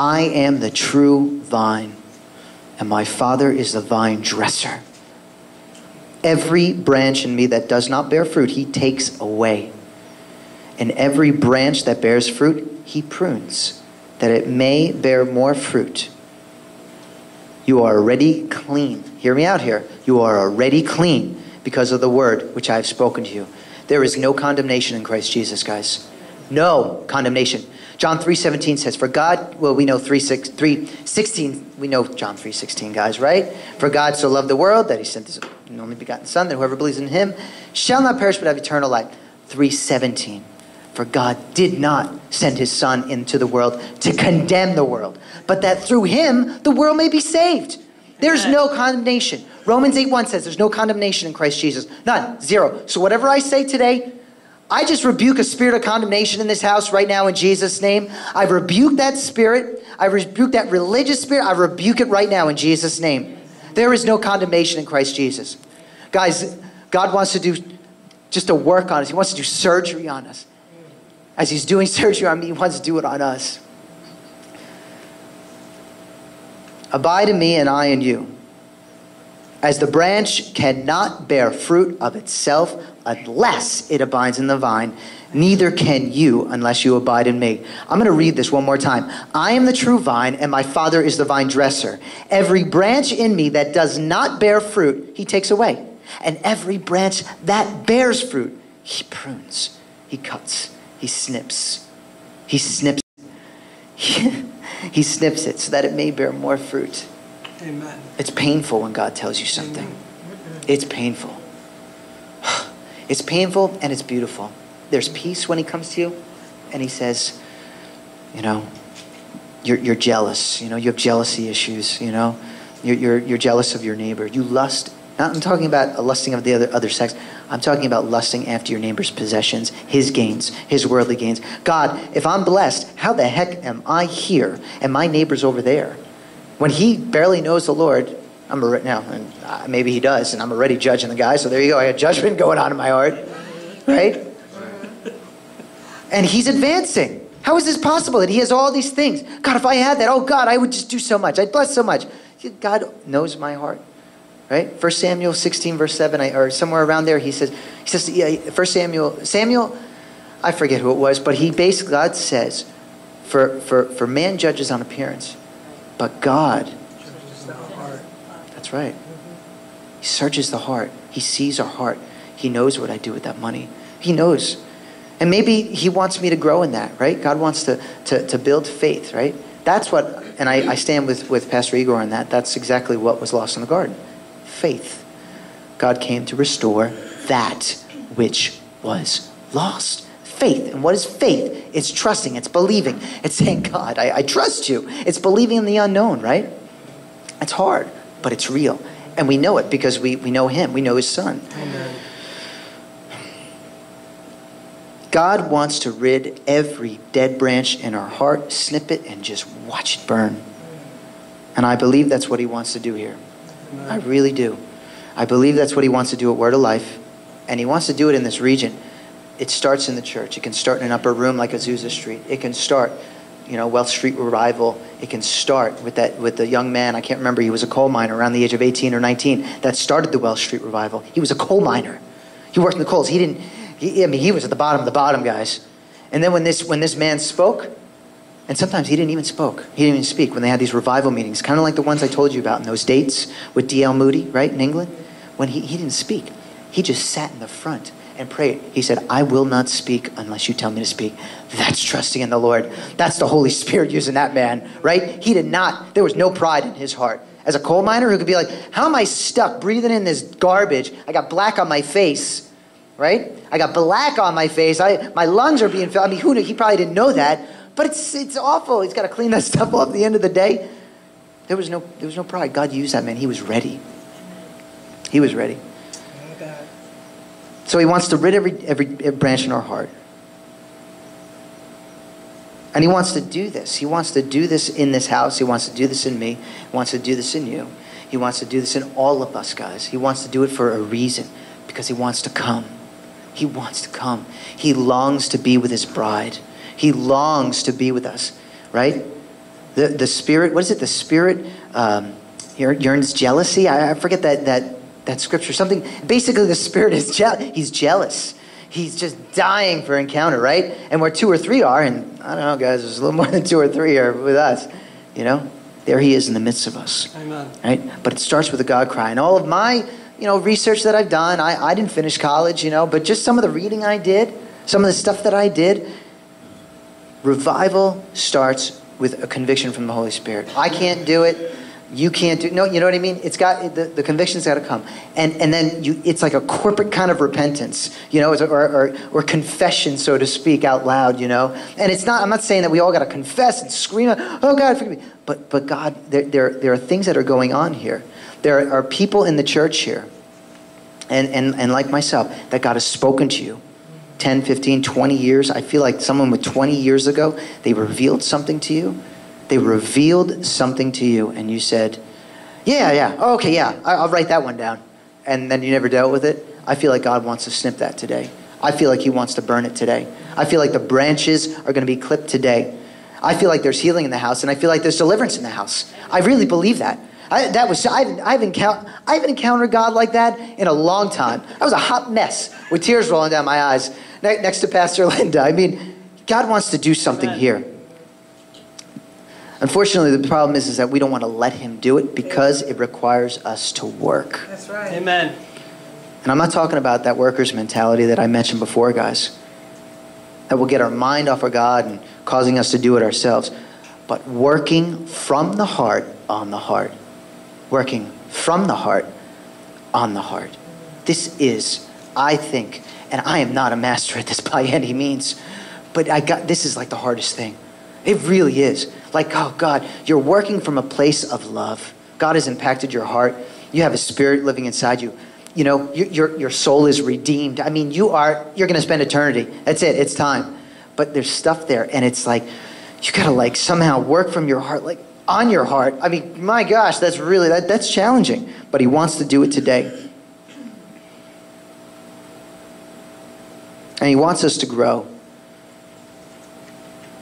I am the true vine, and my Father is the vine dresser. Every branch in me that does not bear fruit, he takes away. And every branch that bears fruit, he prunes, that it may bear more fruit. You are already clean. Hear me out here. You are already clean because of the word which I have spoken to you. There is no condemnation in Christ Jesus, guys. No condemnation. John 3:17 says, "For God, well, we know 3, 6, 3 16, we know John 3:16, guys, right? For God so loved the world that he sent his only begotten son that whoever believes in him shall not perish but have eternal life." 3:17. For God did not send his son into the world to condemn the world, but that through him the world may be saved. There's no condemnation. Romans 8 1 says there's no condemnation in Christ Jesus. None. Zero. So whatever I say today, I just rebuke a spirit of condemnation in this house right now in Jesus' name. I rebuke that spirit. I rebuke that religious spirit. I rebuke it right now in Jesus' name. There is no condemnation in Christ Jesus. Guys, God wants to do just a work on us. He wants to do surgery on us. As He's doing surgery on me, He wants to do it on us. Abide in me and I in you. As the branch cannot bear fruit of itself unless it abides in the vine, neither can you unless you abide in me. I'm going to read this one more time. I am the true vine, and my Father is the vine dresser. Every branch in me that does not bear fruit, he takes away. And every branch that bears fruit, he prunes, he cuts, he snips. He snips. He, snips it so that it may bear more fruit. Amen. It's painful when God tells you something. It's painful. It's painful and it's beautiful. There's peace when He comes to you and He says, you know, you're, you're jealous. You know, you have jealousy issues. You know, you're, you're, you're jealous of your neighbor. You lust. Not, I'm talking about a lusting of the other, other sex. I'm talking about lusting after your neighbor's possessions, his gains, his worldly gains. God, if I'm blessed, how the heck am I here and my neighbor's over there? When he barely knows the Lord, I'm a, now, and uh, maybe he does, and I'm already judging the guy. So there you go. I got judgment going on in my heart, right? And he's advancing. How is this possible that he has all these things? God, if I had that, oh God, I would just do so much. I'd bless so much. God knows my heart, right? First Samuel 16 verse 7, or somewhere around there, he says, he says, yeah, First Samuel, Samuel, I forget who it was, but he basically, God says, for, for, for man judges on appearance, but God that's right. He searches the heart. He sees our heart. He knows what I do with that money. He knows. And maybe He wants me to grow in that, right? God wants to, to, to build faith, right? That's what, and I, I stand with, with Pastor Igor on that. That's exactly what was lost in the garden faith. God came to restore that which was lost. Faith. And what is faith? It's trusting, it's believing, it's saying, God, I, I trust you. It's believing in the unknown, right? It's hard but it's real. And we know it because we, we know Him, we know His Son. Amen. God wants to rid every dead branch in our heart, snip it, and just watch it burn. And I believe that's what He wants to do here. Amen. I really do. I believe that's what He wants to do at Word of Life. And He wants to do it in this region. It starts in the church. It can start in an upper room like Azusa Street. It can start you know, Welsh Street Revival, it can start with that with the young man, I can't remember, he was a coal miner around the age of 18 or 19 that started the Welsh Street Revival. He was a coal miner. He worked in the coals. He didn't he, I mean, he was at the bottom of the bottom, guys. And then when this when this man spoke, and sometimes he didn't even spoke. He didn't even speak when they had these revival meetings, kind of like the ones I told you about in those dates with D.L. Moody, right, in England. When he, he didn't speak. He just sat in the front and prayed. He said, I will not speak unless you tell me to speak. That's trusting in the Lord. That's the Holy Spirit using that man, right? He did not, there was no pride in his heart. As a coal miner who could be like, How am I stuck breathing in this garbage? I got black on my face, right? I got black on my face. I, my lungs are being filled. I mean, who knew? He probably didn't know that, but it's, it's awful. He's got to clean that stuff off at the end of the day. There was, no, there was no pride. God used that man. He was ready. He was ready. So he wants to rid every, every branch in our heart. And he wants to do this. He wants to do this in this house. He wants to do this in me. He wants to do this in you. He wants to do this in all of us, guys. He wants to do it for a reason because he wants to come. He wants to come. He longs to be with his bride. He longs to be with us. right? The, the spirit, what is it? The spirit um, yearns jealousy. I, I forget that, that, that scripture. Something, basically, the spirit is je- he's jealous. He's just dying for encounter, right? And where two or three are, and I don't know, guys, there's a little more than two or three are with us, you know, there he is in the midst of us. Amen. Right? But it starts with a God cry. And all of my, you know, research that I've done, I, I didn't finish college, you know, but just some of the reading I did, some of the stuff that I did, revival starts with a conviction from the Holy Spirit. I can't do it. You can't do no. You know what I mean? It's got the, the conviction's got to come, and and then you. It's like a corporate kind of repentance, you know, or, or or confession, so to speak, out loud, you know. And it's not. I'm not saying that we all got to confess and scream, out "Oh God, forgive me." But but God, there there there are things that are going on here. There are people in the church here, and and and like myself, that God has spoken to you 10, 15, 20 years. I feel like someone with 20 years ago, they revealed something to you. They revealed something to you, and you said, Yeah, yeah, oh, okay, yeah, I'll write that one down. And then you never dealt with it. I feel like God wants to snip that today. I feel like He wants to burn it today. I feel like the branches are going to be clipped today. I feel like there's healing in the house, and I feel like there's deliverance in the house. I really believe that. I, that was I haven't, I, haven't encounter, I haven't encountered God like that in a long time. I was a hot mess with tears rolling down my eyes next to Pastor Linda. I mean, God wants to do something here. Unfortunately, the problem is, is that we don't want to let Him do it because it requires us to work. That's right. Amen. And I'm not talking about that worker's mentality that I mentioned before, guys. That will get our mind off of God and causing us to do it ourselves. But working from the heart on the heart. Working from the heart on the heart. This is, I think, and I am not a master at this by any means, but I got this is like the hardest thing. It really is. Like, oh God, you're working from a place of love. God has impacted your heart. You have a spirit living inside you. You know, your, your, your soul is redeemed. I mean, you are, you're going to spend eternity. That's it. It's time. But there's stuff there, and it's like, you got to like somehow work from your heart, like on your heart. I mean, my gosh, that's really, that, that's challenging. But he wants to do it today. And He wants us to grow.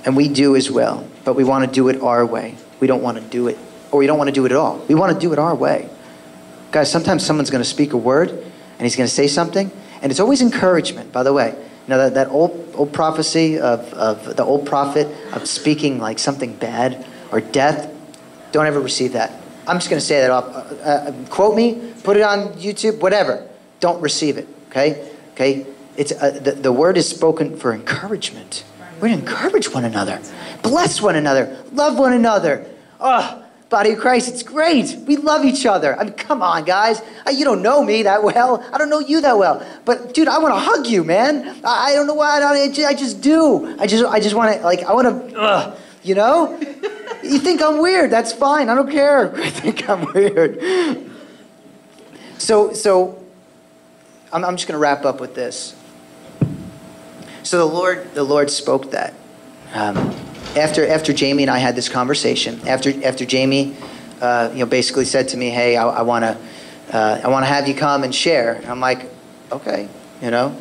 And we do as well. But we want to do it our way. We don't want to do it, or we don't want to do it at all. We want to do it our way. Guys, sometimes someone's going to speak a word and he's going to say something, and it's always encouragement, by the way. You know, that, that old, old prophecy of, of the old prophet of speaking like something bad or death, don't ever receive that. I'm just going to say that off. Uh, uh, quote me, put it on YouTube, whatever. Don't receive it, okay? Okay? It's, uh, the, the word is spoken for encouragement. We're to encourage one another, bless one another, love one another. Oh, body of Christ, it's great. We love each other. I mean, come on, guys. Uh, you don't know me that well. I don't know you that well. But dude, I want to hug you, man. I, don't know why. I, I just do. I just, I just want to, like, I want to, you know. you think I'm weird? That's fine. I don't care. I think I'm weird. So, so, I'm, I'm just going to wrap up with this. So the Lord, the Lord spoke that. Um, after, after Jamie and I had this conversation, after, after Jamie, uh, you know, basically said to me, "Hey, I, want to, uh, I want to have you come and share." I'm like, "Okay," you know.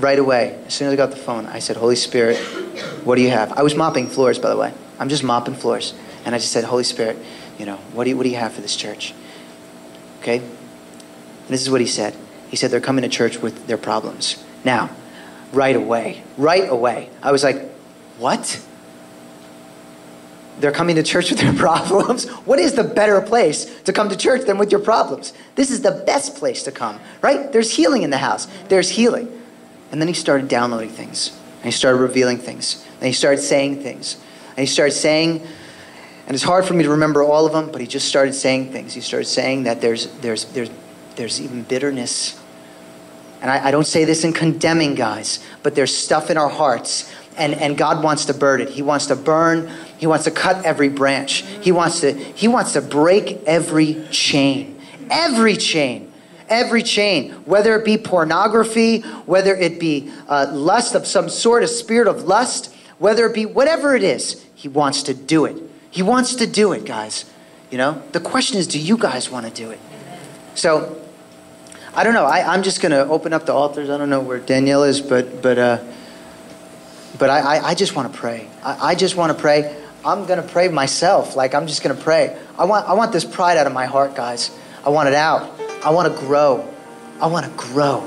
Right away, as soon as I got the phone, I said, "Holy Spirit, what do you have?" I was mopping floors, by the way. I'm just mopping floors, and I just said, "Holy Spirit, you know, what do you, what do you have for this church?" Okay. And this is what he said. He said they're coming to church with their problems. Now, right away. Right away. I was like, what? They're coming to church with their problems. What is the better place to come to church than with your problems? This is the best place to come, right? There's healing in the house. There's healing. And then he started downloading things. And he started revealing things. And he started saying things. And he started saying, and it's hard for me to remember all of them, but he just started saying things. He started saying that there's, there's, there's, there's even bitterness and I, I don't say this in condemning guys, but there's stuff in our hearts and, and God wants to burn it. He wants to burn, He wants to cut every branch. He wants to, he wants to break every chain. Every chain. Every chain. Whether it be pornography, whether it be uh, lust of some sort, a spirit of lust, whether it be whatever it is, He wants to do it. He wants to do it, guys. You know? The question is, do you guys want to do it? So I don't know. I, am just going to open up the altars. I don't know where Danielle is, but but uh, but I, I, I just want to pray. I, I just want to pray. I'm going to pray myself. Like, I'm just going to pray. I want, I want this pride out of my heart, guys. I want it out. I want to grow. I want to grow,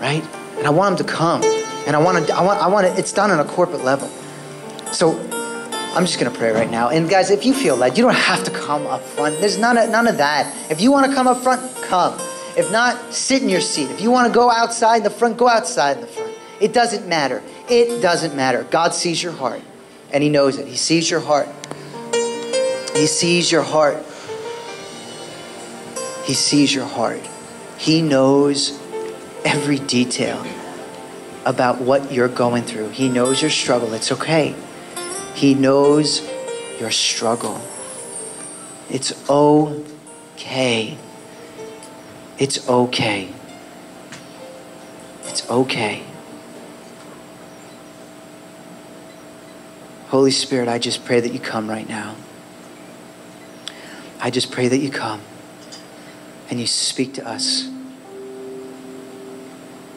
right? And I want them to come. And I want to, I want, I want it, it's done on a corporate level. So I'm just going to pray right now. And guys, if you feel led, you don't have to come up front. There's none of, none of that. If you want to come up front, come. If not, sit in your seat. If you want to go outside in the front, go outside in the front. It doesn't matter. It doesn't matter. God sees your heart, and He knows it. He sees your heart. He sees your heart. He sees your heart. He knows every detail about what you're going through. He knows your struggle. It's okay. He knows your struggle. It's okay. It's okay. It's okay. Holy Spirit, I just pray that you come right now. I just pray that you come and you speak to us.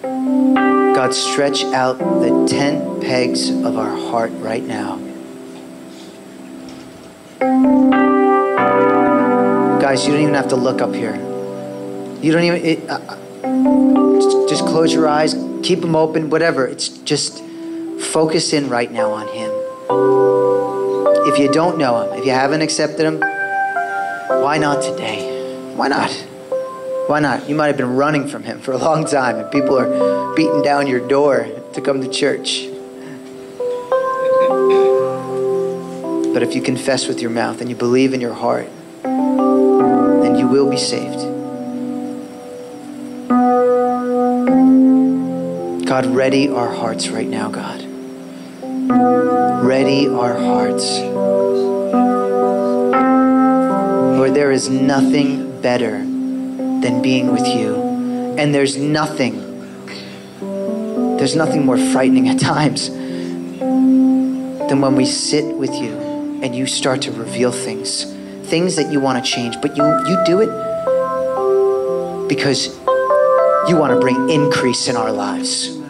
God, stretch out the tent pegs of our heart right now. Guys, you don't even have to look up here. You don't even, it, uh, uh, just close your eyes, keep them open, whatever. It's just focus in right now on Him. If you don't know Him, if you haven't accepted Him, why not today? Why not? Why not? You might have been running from Him for a long time, and people are beating down your door to come to church. But if you confess with your mouth and you believe in your heart, then you will be saved. God, ready our hearts right now, God. Ready our hearts. Lord, there is nothing better than being with you. And there's nothing, there's nothing more frightening at times than when we sit with you and you start to reveal things, things that you want to change, but you, you do it because you want to bring increase in our lives.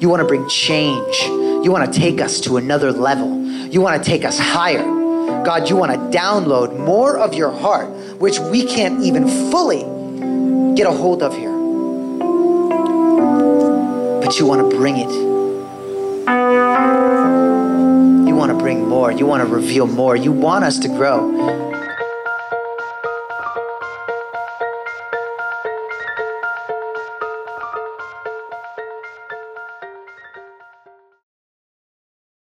You want to bring change. You want to take us to another level. You want to take us higher. God, you want to download more of your heart, which we can't even fully get a hold of here. But you want to bring it. You want to bring more. You want to reveal more. You want us to grow.